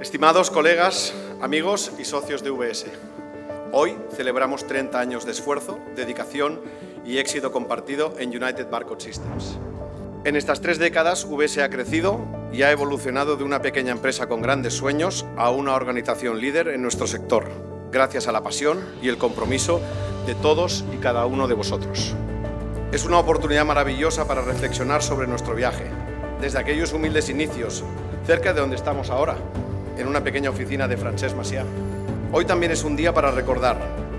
Estimados colegas, amigos y socios de VS, hoy celebramos 30 años de esfuerzo, dedicación y éxito compartido en United Barcode Systems. En estas tres décadas, VS ha crecido y ha evolucionado de una pequeña empresa con grandes sueños a una organización líder en nuestro sector, gracias a la pasión y el compromiso de todos y cada uno de vosotros. Es una oportunidad maravillosa para reflexionar sobre nuestro viaje, desde aquellos humildes inicios, cerca de donde estamos ahora, en una pequeña oficina de Francesc Macià. Hoy también es un día para recordar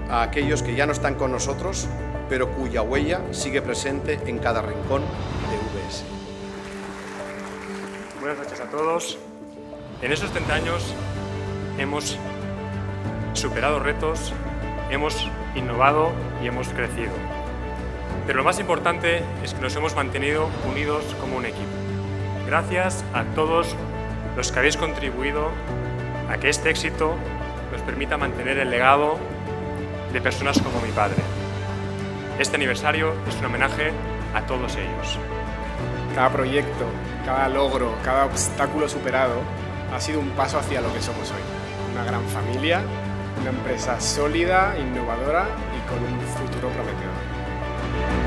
a aquellos que ya no están con nosotros, pero cuya huella sigue presente en cada rincón de VS. Buenas noches a todos. En esos 30 años hemos superado retos, hemos innovado y hemos crecido. Pero lo más importante es que nos hemos mantenido unidos como un equipo. Gracias a todos los que habéis contribuido a que este éxito nos permita mantener el legado de personas como mi padre. Este aniversario es un homenaje a todos ellos. Cada proyecto, cada logro, cada obstáculo superado ha sido un paso hacia lo que somos hoy. Una gran familia, una empresa sólida, innovadora y con un futuro prometedor.